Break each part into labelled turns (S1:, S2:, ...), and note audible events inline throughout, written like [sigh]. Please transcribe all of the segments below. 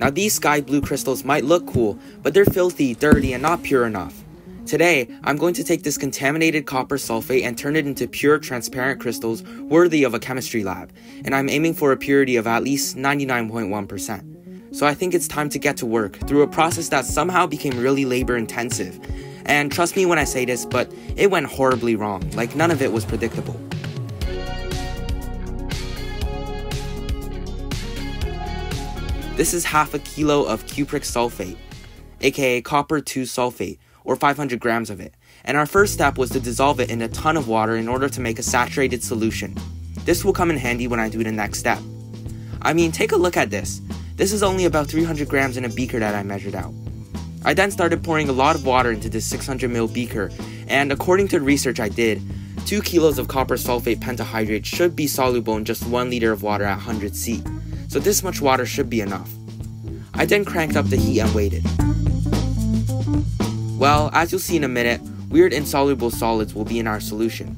S1: Now these sky blue crystals might look cool, but they're filthy, dirty, and not pure enough. Today, I'm going to take this contaminated copper sulfate and turn it into pure transparent crystals worthy of a chemistry lab, and I'm aiming for a purity of at least 99.1%. So I think it's time to get to work through a process that somehow became really labor intensive. And trust me when I say this, but it went horribly wrong, like none of it was predictable. This is half a kilo of cupric sulfate, aka copper 2 sulfate, or 500 grams of it. And our first step was to dissolve it in a ton of water in order to make a saturated solution. This will come in handy when I do the next step. I mean, take a look at this. This is only about 300 grams in a beaker that I measured out. I then started pouring a lot of water into this 600 ml beaker, and according to the research I did, 2 kilos of copper sulfate pentahydrate should be soluble in just 1 liter of water at 100 C, so this much water should be enough. I then cranked up the heat and waited. Well, as you'll see in a minute, weird insoluble solids will be in our solution.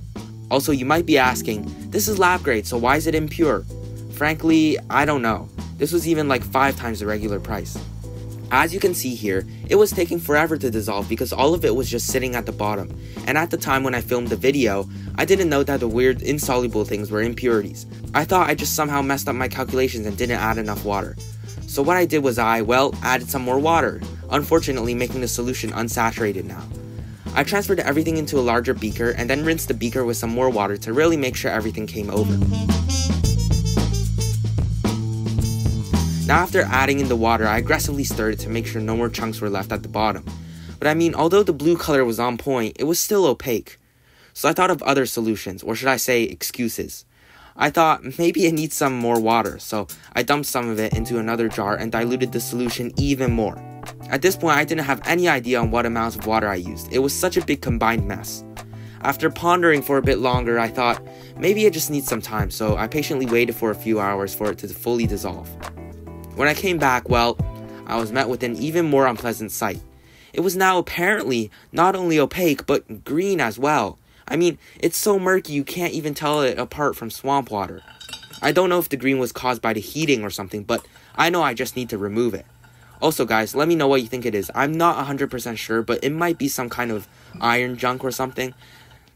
S1: Also, you might be asking, this is lab grade, so why is it impure? Frankly, I don't know. This was even like 5 times the regular price. As you can see here, it was taking forever to dissolve because all of it was just sitting at the bottom. And at the time when I filmed the video, I didn't know that the weird insoluble things were impurities. I thought I just somehow messed up my calculations and didn't add enough water. So what I did was I, well, added some more water unfortunately making the solution unsaturated now. I transferred everything into a larger beaker and then rinsed the beaker with some more water to really make sure everything came over. Now after adding in the water, I aggressively stirred it to make sure no more chunks were left at the bottom. But I mean, although the blue color was on point, it was still opaque. So I thought of other solutions, or should I say excuses. I thought maybe it needs some more water, so I dumped some of it into another jar and diluted the solution even more. At this point, I didn't have any idea on what amounts of water I used. It was such a big combined mess. After pondering for a bit longer, I thought maybe it just needs some time, so I patiently waited for a few hours for it to fully dissolve. When I came back, well, I was met with an even more unpleasant sight. It was now apparently not only opaque, but green as well. I mean, it's so murky you can't even tell it apart from swamp water. I don't know if the green was caused by the heating or something, but I know I just need to remove it. Also, guys, let me know what you think it is. I'm not 100% sure, but it might be some kind of iron junk or something.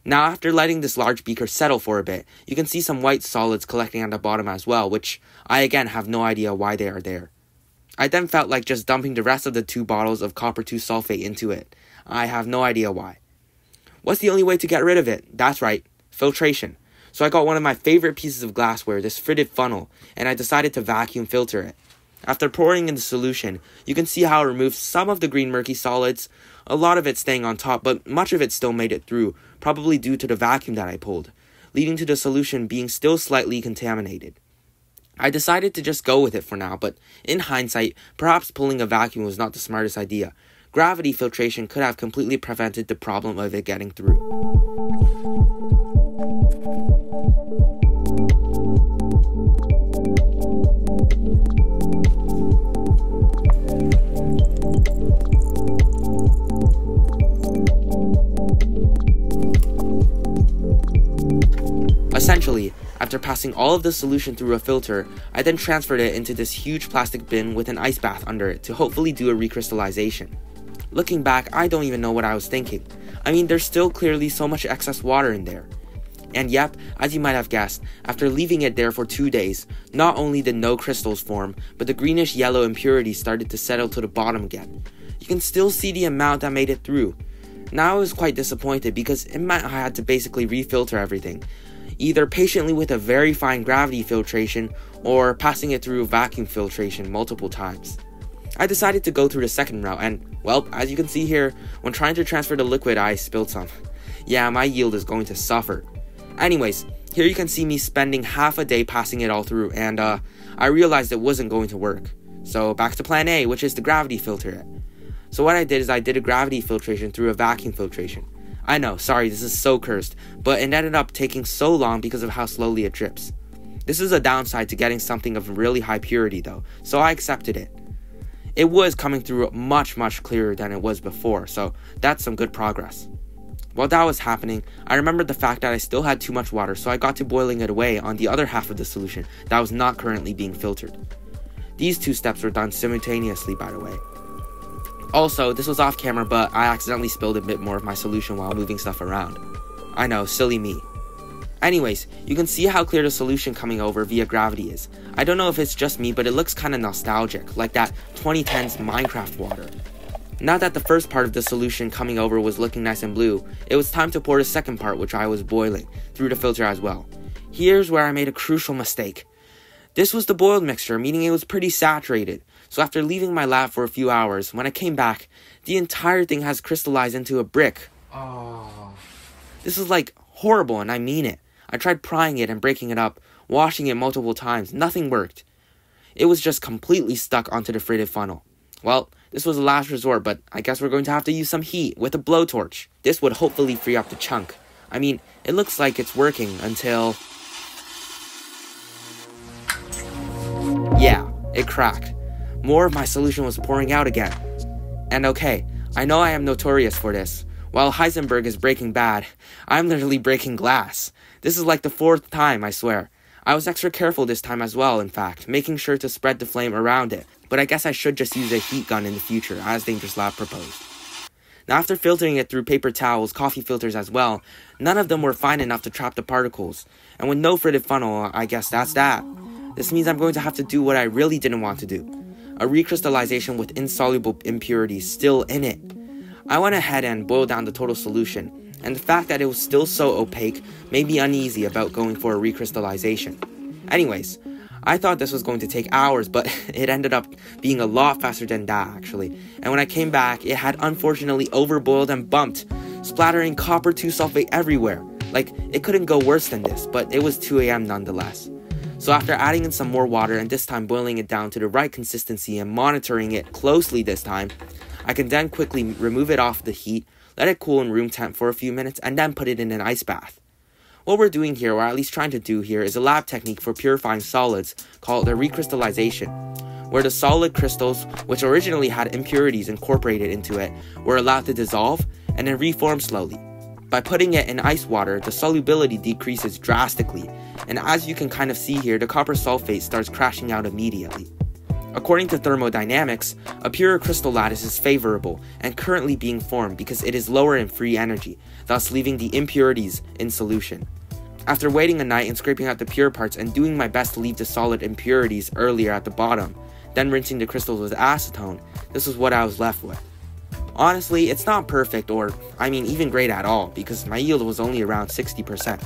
S1: Now, after letting this large beaker settle for a bit, you can see some white solids collecting at the bottom as well, which I again have no idea why they are there. I then felt like just dumping the rest of the two bottles of copper 2 sulfate into it. I have no idea why. What's the only way to get rid of it? That's right, filtration. So I got one of my favorite pieces of glassware, this fritted funnel, and I decided to vacuum filter it. After pouring in the solution, you can see how it removed some of the green murky solids, a lot of it staying on top, but much of it still made it through, probably due to the vacuum that I pulled, leading to the solution being still slightly contaminated. I decided to just go with it for now, but in hindsight, perhaps pulling a vacuum was not the smartest idea. Gravity filtration could have completely prevented the problem of it getting through. After passing all of the solution through a filter, I then transferred it into this huge plastic bin with an ice bath under it to hopefully do a recrystallization. Looking back, I don't even know what I was thinking. I mean, there's still clearly so much excess water in there. And yep, as you might have guessed, after leaving it there for two days, not only did no crystals form, but the greenish yellow impurities started to settle to the bottom again. You can still see the amount that made it through. Now I was quite disappointed because it meant I had to basically refilter everything, either patiently with a very fine gravity filtration or passing it through vacuum filtration multiple times. I decided to go through the second route, and well, as you can see here, when trying to transfer the liquid, I spilled some. Yeah, my yield is going to suffer. Anyways, here you can see me spending half a day passing it all through, and uh, I realized it wasn't going to work. So back to plan A, which is the gravity filter. It. So what I did is I did a gravity filtration through a vacuum filtration. I know, sorry, this is so cursed, but it ended up taking so long because of how slowly it drips. This is a downside to getting something of really high purity though, so I accepted it. It was coming through much, much clearer than it was before, so that's some good progress. While that was happening, I remembered the fact that I still had too much water, so I got to boiling it away on the other half of the solution that was not currently being filtered. These two steps were done simultaneously, by the way. Also, this was off camera, but I accidentally spilled a bit more of my solution while moving stuff around. I know, silly me. Anyways, you can see how clear the solution coming over via gravity is. I don't know if it's just me, but it looks kinda nostalgic, like that 2010s Minecraft water. Now that the first part of the solution coming over was looking nice and blue, it was time to pour the second part which I was boiling, through the filter as well. Here's where I made a crucial mistake. This was the boiled mixture, meaning it was pretty saturated. So after leaving my lab for a few hours, when I came back, the entire thing has crystallized into a brick. Oh. This is like horrible, and I mean it. I tried prying it and breaking it up, washing it multiple times. Nothing worked. It was just completely stuck onto the fritted funnel. Well, this was a last resort, but I guess we're going to have to use some heat with a blowtorch. This would hopefully free up the chunk. I mean, it looks like it's working until. Yeah, it cracked. More of my solution was pouring out again. And okay, I know I am notorious for this. While Heisenberg is breaking bad, I'm literally breaking glass. This is like the fourth time, I swear. I was extra careful this time as well, in fact, making sure to spread the flame around it, but I guess I should just use a heat gun in the future, as Dangerous Lab proposed. Now, after filtering it through paper towels, coffee filters as well, none of them were fine enough to trap the particles, and with no fritted funnel, I guess that's that. This means I'm going to have to do what I really didn't want to do a recrystallization with insoluble impurities still in it. I went ahead and boiled down the total solution, and the fact that it was still so opaque made me uneasy about going for a recrystallization. Anyways, I thought this was going to take hours, but [laughs] it ended up being a lot faster than that, actually. And when I came back, it had unfortunately overboiled and bumped, splattering copper 2 sulfate everywhere. Like, it couldn't go worse than this, but it was 2 a.m. nonetheless. So after adding in some more water and this time boiling it down to the right consistency and monitoring it closely this time, I can then quickly remove it off the heat, let it cool in room temp for a few minutes, and then put it in an ice bath. What we're doing here, or at least trying to do here, is a lab technique for purifying solids called the recrystallization, where the solid crystals, which originally had impurities incorporated into it, were allowed to dissolve and then reform slowly. By putting it in ice water, the solubility decreases drastically, and as you can kind of see here, the copper sulfate starts crashing out immediately. According to thermodynamics, a pure crystal lattice is favorable and currently being formed because it is lower in free energy, thus leaving the impurities in solution. After waiting a night and scraping out the pure parts and doing my best to leave the solid impurities earlier at the bottom, then rinsing the crystals with acetone, this is what I was left with. Honestly, it's not perfect or, I mean, even great at all because my yield was only around 60%.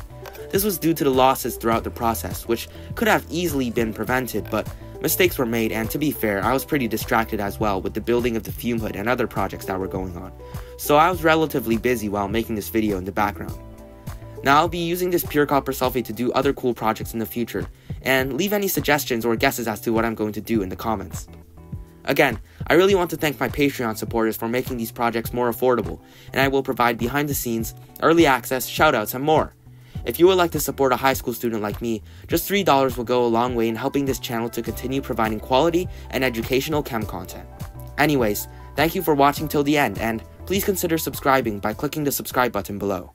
S1: This was due to the losses throughout the process, which could have easily been prevented, but Mistakes were made, and to be fair, I was pretty distracted as well with the building of the fume hood and other projects that were going on, so I was relatively busy while making this video in the background. Now I'll be using this pure copper sulfate to do other cool projects in the future, and leave any suggestions or guesses as to what I'm going to do in the comments. Again, I really want to thank my Patreon supporters for making these projects more affordable, and I will provide behind the scenes, early access, shoutouts, and more. If you would like to support a high school student like me, just $3 will go a long way in helping this channel to continue providing quality and educational chem content. Anyways, thank you for watching till the end, and please consider subscribing by clicking the subscribe button below.